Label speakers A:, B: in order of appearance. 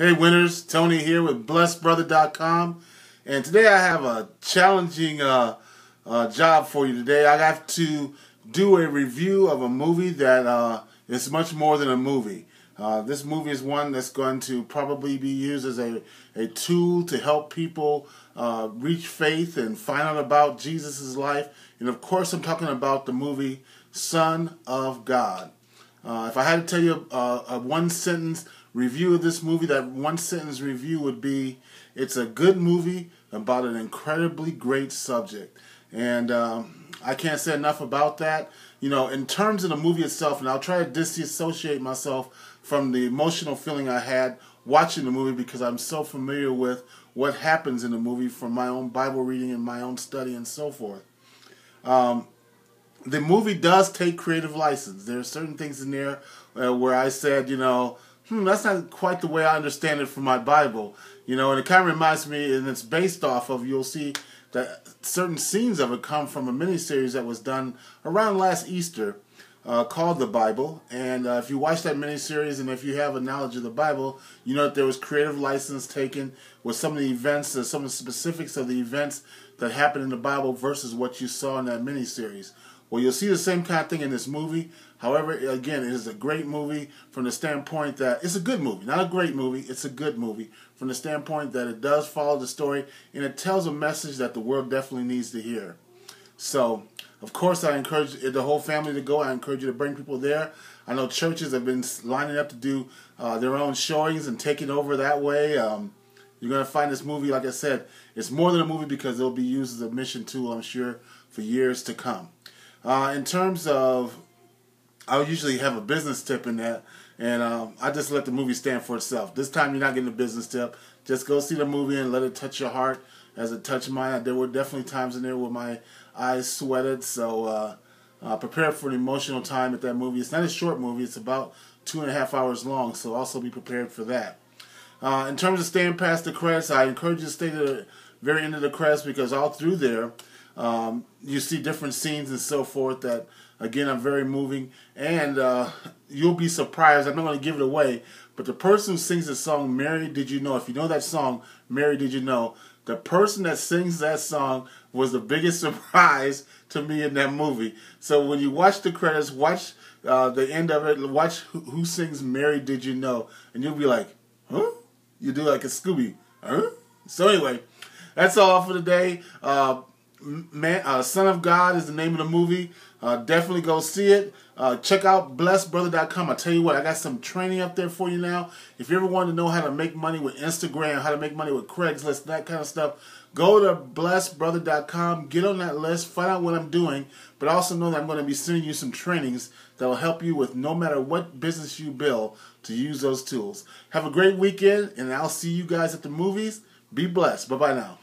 A: Hey winners, Tony here with blessedbrother.com and today I have a challenging uh, uh, job for you today. I have to do a review of a movie that uh, is much more than a movie. Uh, this movie is one that's going to probably be used as a, a tool to help people uh, reach faith and find out about Jesus' life. And of course I'm talking about the movie Son of God. Uh, if I had to tell you a one sentence review of this movie, that one sentence review would be it's a good movie about an incredibly great subject. And um, I can't say enough about that. You know, in terms of the movie itself, and I'll try to disassociate myself from the emotional feeling I had watching the movie because I'm so familiar with what happens in the movie from my own Bible reading and my own study and so forth. Um, the movie does take creative license. There are certain things in there uh, where I said, you know, hmm, that's not quite the way I understand it from my Bible. You know, and it kind of reminds me, and it's based off of, you'll see that certain scenes of it come from a miniseries that was done around last Easter uh, called The Bible. And uh, if you watch that miniseries and if you have a knowledge of the Bible, you know that there was creative license taken with some of the events, uh, some of the specifics of the events that happened in the Bible versus what you saw in that miniseries. Well, you'll see the same kind of thing in this movie. However, again, it is a great movie from the standpoint that it's a good movie. Not a great movie, it's a good movie from the standpoint that it does follow the story and it tells a message that the world definitely needs to hear. So, of course, I encourage the whole family to go. I encourage you to bring people there. I know churches have been lining up to do uh, their own showings and taking over that way. Um, you're going to find this movie, like I said, it's more than a movie because it'll be used as a mission tool, I'm sure, for years to come. Uh, in terms of, I usually have a business tip in that, and um, I just let the movie stand for itself. This time you're not getting a business tip. Just go see the movie and let it touch your heart as it touched mine. There were definitely times in there where my eyes sweated, so uh, uh, prepare for an emotional time at that movie. It's not a short movie. It's about two and a half hours long, so also be prepared for that. Uh, in terms of staying past the credits, I encourage you to stay to the very end of the credits because all through there, um, you see different scenes and so forth that, again, are very moving. And uh, you'll be surprised. I'm not going to give it away, but the person who sings the song, Mary Did You Know, if you know that song, Mary Did You Know, the person that sings that song was the biggest surprise to me in that movie. So when you watch the credits, watch uh, the end of it, watch who, who, sings Mary Did You Know, and you'll be like, huh? You do like a Scooby, huh? So anyway, that's all for today. Uh, Man, uh, Son of God is the name of the movie. Uh, definitely go see it. Uh, check out blessedbrother.com. I tell you what, I got some training up there for you now. If you ever want to know how to make money with Instagram, how to make money with Craigslist, that kind of stuff, go to blessedbrother.com. Get on that list. Find out what I'm doing. But also know that I'm going to be sending you some trainings that will help you with no matter what business you build to use those tools. Have a great weekend, and I'll see you guys at the movies. Be blessed. Bye bye now.